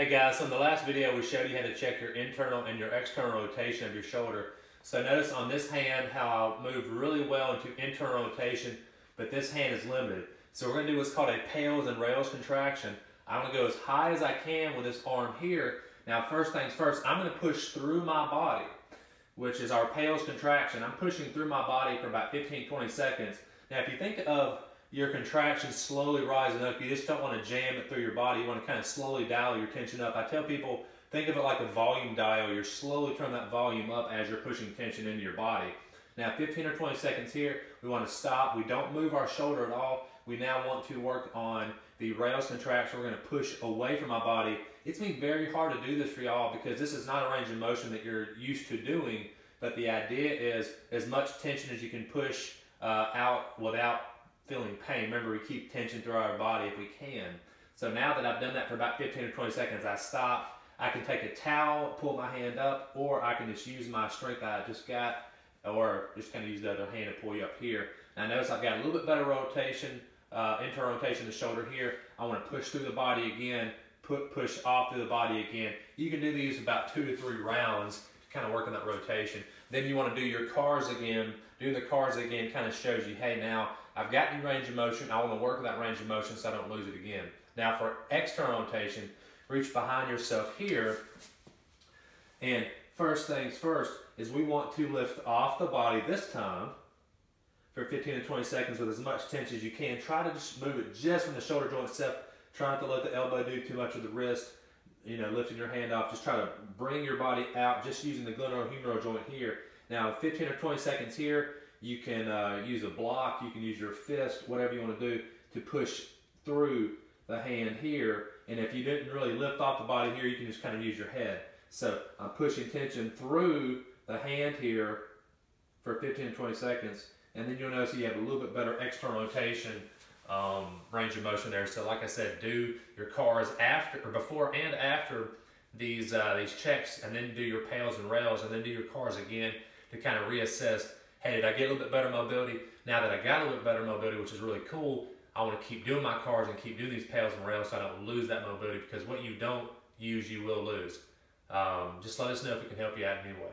Hey guys, so in the last video we showed you how to check your internal and your external rotation of your shoulder. So notice on this hand how I move really well into internal rotation, but this hand is limited. So we're gonna do what's called a pails and rails contraction. I'm gonna go as high as I can with this arm here. Now first things first, I'm gonna push through my body, which is our pails contraction. I'm pushing through my body for about 15, 20 seconds. Now if you think of your contractions slowly rising up. You just don't want to jam it through your body. You want to kind of slowly dial your tension up. I tell people, think of it like a volume dial. You're slowly turning that volume up as you're pushing tension into your body. Now 15 or 20 seconds here, we want to stop. We don't move our shoulder at all. We now want to work on the rails contraction. We're going to push away from my body. It's been very hard to do this for y'all because this is not a range of motion that you're used to doing, but the idea is as much tension as you can push uh, out without feeling pain. Remember, we keep tension through our body if we can. So now that I've done that for about 15 or 20 seconds, I stop. I can take a towel, pull my hand up, or I can just use my strength I just got, or just kind of use the other hand to pull you up here. Now notice I've got a little bit better rotation, uh, internal rotation of the shoulder here. I want to push through the body again, put push off through the body again. You can do these about two to three rounds, kind of working that rotation. Then you want to do your cars again. Doing the cars again kind of shows you, hey, now I've got new range of motion. I want to work with that range of motion so I don't lose it again. Now for external rotation, reach behind yourself here. And first things first is we want to lift off the body this time for 15 to 20 seconds with as much tension as you can. Try to just move it just from the shoulder joint itself. Try not to let the elbow do too much of the wrist. You know, lifting your hand off. Just try to bring your body out just using the glenohumeral joint here. Now 15 or 20 seconds here, you can uh, use a block, you can use your fist, whatever you want to do to push through the hand here. And if you didn't really lift off the body here, you can just kind of use your head. So I'm pushing tension through the hand here for 15 to 20 seconds. And then you'll notice you have a little bit better external rotation um, range of motion there. So like I said, do your cars after or before and after these uh, these checks and then do your pails and rails and then do your cars again to kind of reassess hey, did I get a little bit better mobility? Now that I got a little bit better mobility, which is really cool, I want to keep doing my cars and keep doing these pails and rails so I don't lose that mobility because what you don't use, you will lose. Um, just let us know if we can help you out in any way.